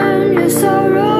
turn your sorrow.